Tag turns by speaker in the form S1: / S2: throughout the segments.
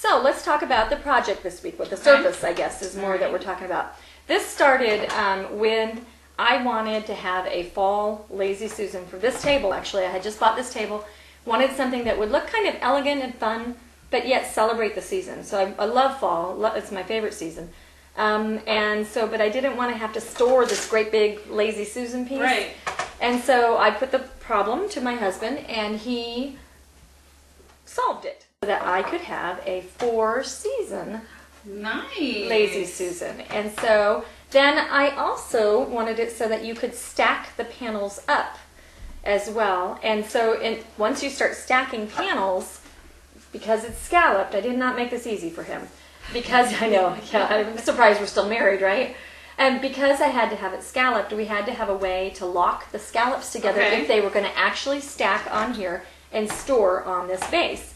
S1: So let's talk about the project this week. What the service, I guess, is more that we're talking about. This started um, when I wanted to have a fall lazy Susan for this table. Actually, I had just bought this table. Wanted something that would look kind of elegant and fun, but yet celebrate the season. So I, I love fall. It's my favorite season. Um, and so, but I didn't want to have to store this great big lazy Susan piece.
S2: Right.
S1: And so I put the problem to my husband, and he solved it so that I could have a four season
S2: Nice.
S1: lazy Susan. And so then I also wanted it so that you could stack the panels up as well. And so in, once you start stacking panels, because it's scalloped, I did not make this easy for him. Because I know, yeah, I'm surprised we're still married, right? And because I had to have it scalloped, we had to have a way to lock the scallops together
S2: Okay.
S1: if they were going to actually stack on here and store on this base.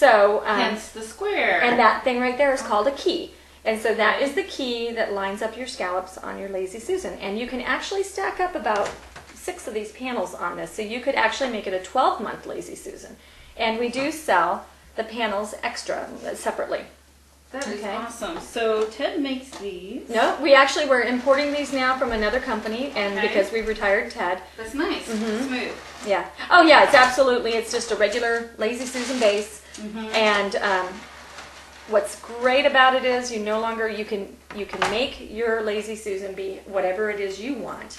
S1: So, um,
S2: Hence the square.
S1: and that thing right there is called a key. And so that is the key that lines up your scallops on your Lazy Susan. And you can actually stack up about six of these panels on this. So you could actually make it a 12 month Lazy Susan. And we do sell the panels extra uh, separately.
S2: that is
S1: okay.
S2: awesome. So Ted makes these.
S1: No, we actually were importing these now from another company, and
S2: Okay.
S1: because we retired Ted,
S2: That's nice.
S1: Mm-hmm.
S2: Smooth.
S1: Yeah. Oh, yeah. It's absolutely. It's just a regular lazy Susan base,
S2: Mm-hmm.
S1: and um, what's great about it is you no longer you can you can make your lazy Susan be whatever it is you want.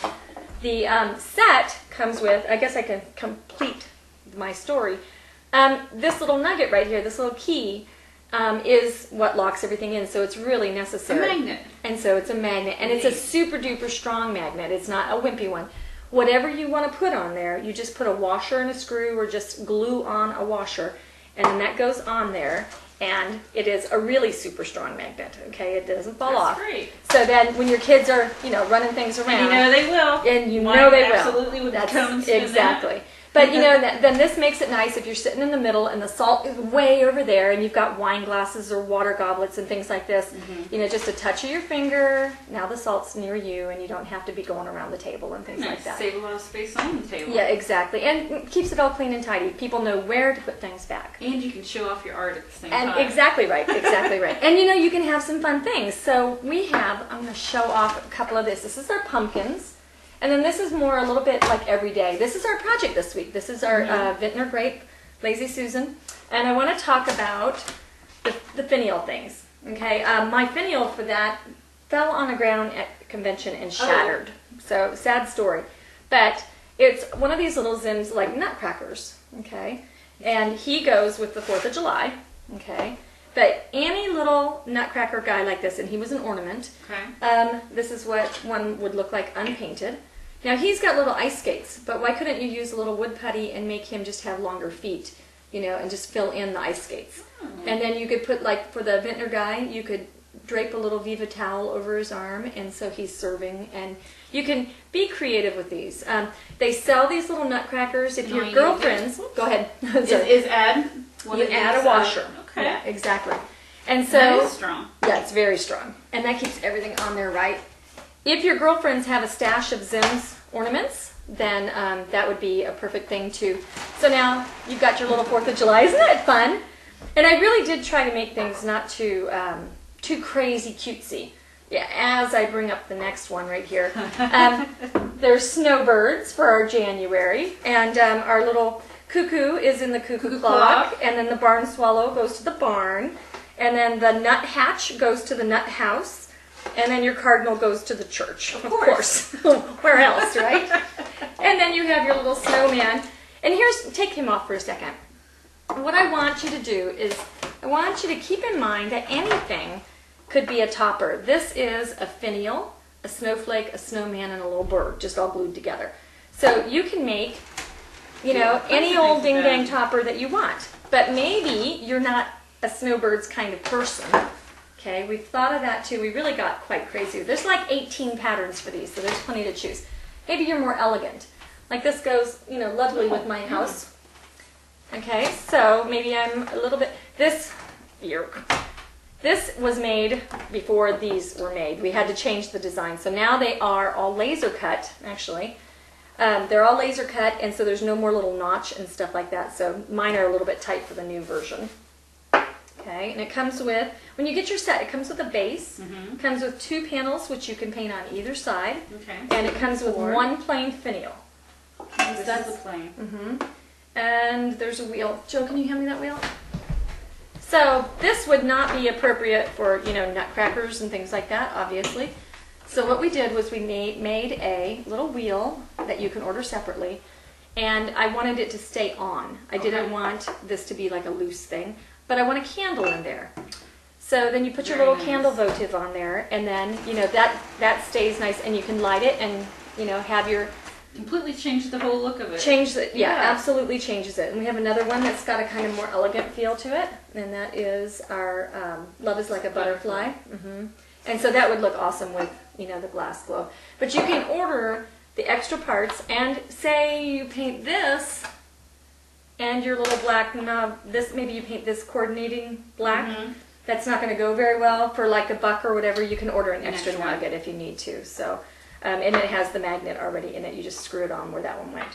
S1: The um, set comes with. I guess I can complete my story. Um, this little nugget right here, this little key, um, is what locks everything in. So it's really necessary.
S2: A magnet.
S1: And so it's a magnet, and it's a super duper strong magnet. It's not a wimpy one. Whatever you want to put on there, you just put a washer and a screw, or just glue on a washer, and then that goes on there. And it is a really super strong magnet. Okay, it doesn't fall
S2: That's
S1: off.
S2: great.
S1: So then, when your kids are, you know, running things around,
S2: And you know they will.
S1: and you know they will.
S2: Absolutely with
S1: That's
S2: the cones. in that.
S1: But you know, that, then this makes it nice if you're sitting in the middle and the salt is way over there, and you've got wine glasses or water goblets and things like this.
S2: Mm-hmm.
S1: You know, just a touch of your finger. Now the salt's near you, and you don't have to be going around the table and things like that.
S2: Save a lot of space on the table.
S1: Yeah, exactly, and keeps it all clean and tidy. People know where to put things back.
S2: And you can show off your art at the same time.
S1: And
S2: time.
S1: exactly right, exactly right. And you know, you can have some fun things. So we have, I'm going to show off a couple of this. This is our pumpkins. And then this is more a little bit like every day. This is our project this week. This is our uh, Vintner Grape Lazy Susan. And I want to talk about the, the finial things. Okay, um, my finial for that fell on the ground at convention and shattered. So sad story. But it's one of these little Zims like nutcrackers. Okay, and he goes with the Fourth of July. Okay, but any little nutcracker guy like this, and he was an ornament.
S2: Okay.
S1: Um, this is what one would look like unpainted. Now he's got little ice skates, but why couldn't you use a little wood putty and make him just have longer feet, you know, and just fill in the ice skates? And then you could put like for the vintner guy, you could drape a little Viva towel over his arm, and so he's serving. And you can be creative with these. Um, they sell these little nutcrackers. If
S2: No,
S1: your
S2: you-
S1: girlfriends, go ahead.
S2: Is, is add what
S1: you add a washer.
S2: uh, okay.
S1: Yeah, exactly. And so
S2: that is strong.
S1: yeah, it's very strong. And that keeps everything on there right. If your girlfriends have a stash of Zim's ornaments, then um, that would be a perfect thing too. So now you've got your little 4th of July. Isn't that fun? And I really did try to make things not too, um, too crazy cutesy. Yeah, as I bring up the next one right here. Um, there's snowbirds for our January, and um, our little cuckoo is in the cuckoo,
S2: Cuckoo
S1: clock,
S2: clock.
S1: and then the barn swallow goes to the barn, and then the nut hatch goes to the nut house, and then your cardinal goes to the church. Of,
S2: course.
S1: course. Where else, right? and then you have your little snowman. And here's, take him off for a second. What I want you to do is, I want you to keep in mind that anything could be a topper. This is a finial, a snowflake, a snowman, and a little bird, just all glued together. So you can make, you know,
S2: Yeah,
S1: any old ding dang topper that you want. But maybe you're not a snowbirds kind of person. Okay, we've thought of that too. We really got quite crazy. There's like 18 patterns for these, so there's plenty to choose. Maybe you're more elegant. Like this goes, you know, lovely with my house. Okay, so maybe I'm a little bit. This, yerk. This was made before these were made. We had to change the design. So now they are all laser cut, actually. Um, they're all laser cut, and so there's no more little notch and stuff like that. So mine are a little bit tight for the new version. Okay, and it comes with, when you get your set, it comes with a base.
S2: Mm-hmm.
S1: Comes with two panels, which you can paint on either side.
S2: Okay.
S1: And it comes with
S2: Four.
S1: one plain finial.
S2: This is the plain.
S1: hmm And there's a wheel. Joe, can you hand me that wheel? So this would not be appropriate for, you know, nutcrackers and things like that, obviously. So what we did was we made, made a little wheel that you can order separately. And I wanted it to stay on. I didn't want this to be like a loose thing, but I want a candle in there. So then you put your
S2: Very
S1: little
S2: nice.
S1: candle votive on there, and then you know that that stays nice, and you can light it, and you know have your
S2: Completely changed the whole look of it.
S1: Change the yeah,
S2: Yeah.
S1: absolutely changes it. And we have another one that's got a kind of more elegant feel to it, and that is our um, Love is like a butterfly. hmm And so that would look awesome with you know the glass glow. But you can order the extra parts, and say you paint this, and your little black knob. This maybe you paint this coordinating black.
S2: Mhm.
S1: That's not going to go very well for like a buck or whatever. You can order an
S2: An
S1: extra
S2: extra
S1: nugget if you need to. So, um, and it has the magnet already in it. You just screw it on where that one went.